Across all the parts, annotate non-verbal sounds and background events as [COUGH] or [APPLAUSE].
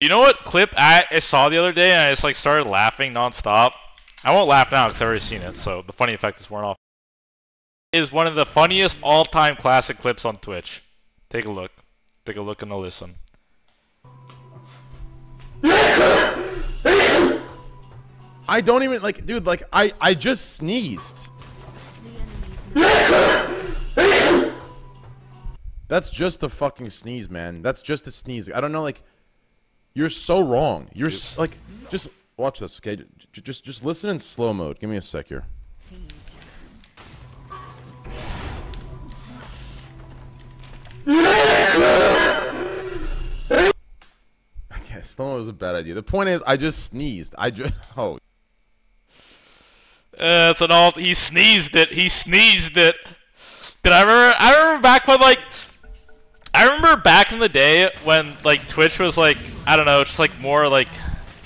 You know what clip I, I saw the other day and I just like started laughing nonstop? I won't laugh now because I've already seen it, so the funny effect is worn off. Is one of the funniest all-time classic clips on Twitch. Take a look. Take a look and a listen. I don't even like, dude. Like, I I just sneezed. That's just a fucking sneeze, man. That's just a sneeze. I don't know, like, you're so wrong. You're s like, just watch this, okay? J just just listen in slow mode. Give me a sec here. Okay, slow mode was a bad idea. The point is, I just sneezed. I just [LAUGHS] oh. Uh, it's an all. He sneezed it. He sneezed it. Did I remember? I remember back when like. I remember back in the day when like Twitch was like I don't know, just like more like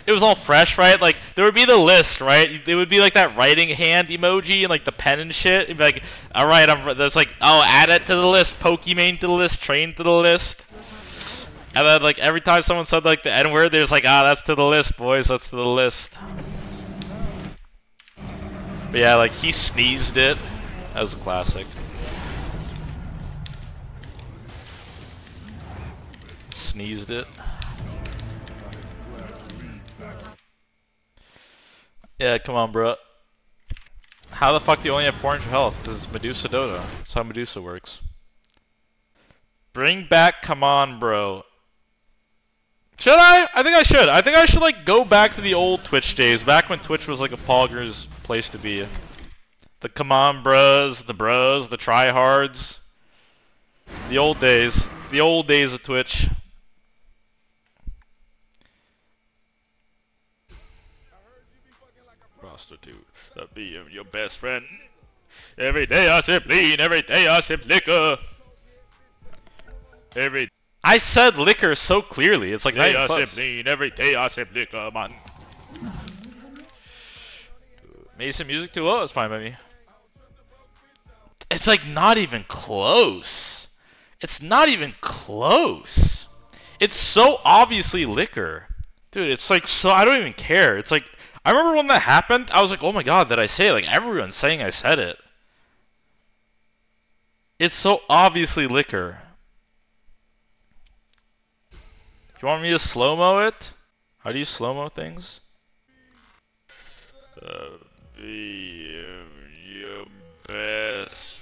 it was all fresh, right? Like there would be the list, right? It would be like that writing hand emoji and like the pen and shit. It'd be like, all right, I'm that's like, oh, add it to the list, Pokimane to the list, train to the list. And then like every time someone said like the N word, there's like, ah, that's to the list, boys, that's to the list. But yeah, like he sneezed it. That was classic. Sneezed it. Yeah, come on, bro. How the fuck do you only have 400 health? Because it's Medusa Dota. That's how Medusa works. Bring back Come On, bro. Should I? I think I should. I think I should like go back to the old Twitch days, back when Twitch was like a pogger's place to be. The Come On Bros, the Bros, the Tryhards. The old days. The old days of Twitch. Prostitute, that uh, be your best friend. Every day I sip lean, every day I sip liquor. Every I said liquor so clearly. It's like Day night I sip lean, every day I sip liquor, man. Mason music too low. It's fine by me. It's like not even close. It's not even close. It's so obviously liquor, dude. It's like so. I don't even care. It's like I remember when that happened. I was like, oh my god, did I say it? Like everyone's saying I said it. It's so obviously liquor. Do you want me to slow mo it? How do you slow mo things? Uh, be your best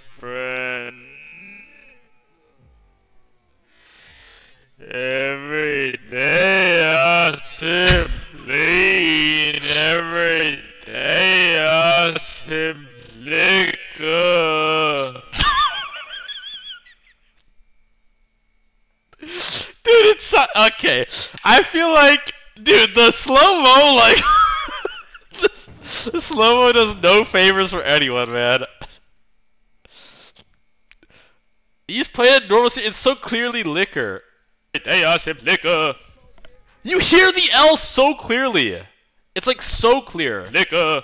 okay. I feel like, dude, the slow mo, like, [LAUGHS] the, the slow mo does no favors for anyone, man. He's playing it normal. It's so clearly liquor. Day I sip liquor, You hear the L so clearly. It's like so clear. liquor.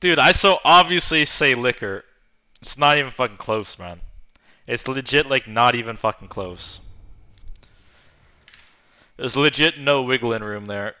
Dude, I so obviously say liquor. It's not even fucking close, man. It's legit like not even fucking close. There's legit no wiggling room there.